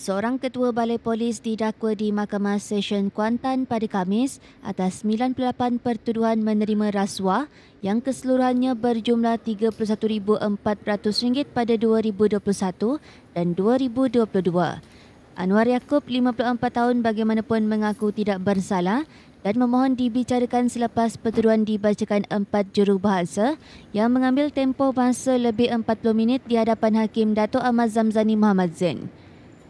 Seorang ketua balai polis didakwa di Mahkamah Session Kuantan pada Khamis atas 98 pertuduhan menerima rasuah yang keseluruhannya berjumlah RM31,400 pada 2021 dan 2022. Anwar Yaakob, 54 tahun bagaimanapun mengaku tidak bersalah dan memohon dibicarakan selepas pertuduhan dibacakan empat jurubahasa yang mengambil tempoh masa lebih 40 minit di hadapan Hakim Dato' Ahmad Zamzani Muhammad Zain.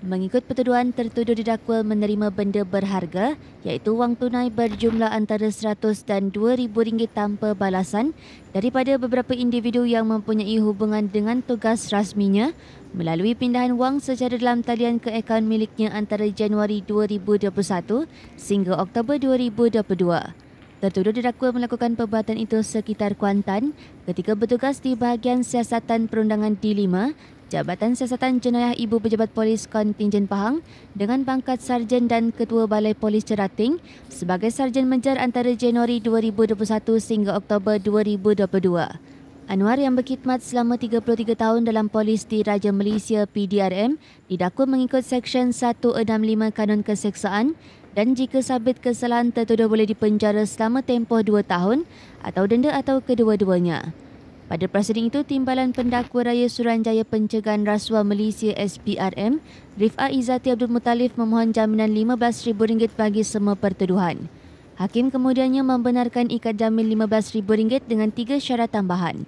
Mengikut pertuduhan, tertuduh didakwa menerima benda berharga iaitu wang tunai berjumlah antara RM100 dan RM2,000 tanpa balasan daripada beberapa individu yang mempunyai hubungan dengan tugas rasminya melalui pindahan wang secara dalam talian ke akaun miliknya antara Januari 2021 sehingga Oktober 2022. Tertuduh didakwa melakukan perbuatan itu sekitar Kuantan ketika bertugas di bahagian siasatan perundangan D5 Jabatan Siasatan Jenayah Ibu Pejabat Polis Kontingen Pahang dengan pangkat Sarjan dan Ketua Balai Polis Cerating sebagai Sarjan Menjar antara Januari 2021 sehingga Oktober 2022. Anwar yang berkhidmat selama 33 tahun dalam polis di Raja Malaysia PDRM didakwa mengikut Seksyen 165 Kanun Keseksaan dan jika sabit kesalahan tertuduh boleh dipenjara selama tempoh 2 tahun atau denda atau kedua-duanya. Pada prosiding itu, Timbalan Pendakwa Raya Suranjaya Pencegahan Rasuah Malaysia SPRM, Rif'a Izzati Abdul Muttalif memohon jaminan RM15,000 bagi semua pertuduhan. Hakim kemudiannya membenarkan ikat jamin RM15,000 dengan tiga syarat tambahan.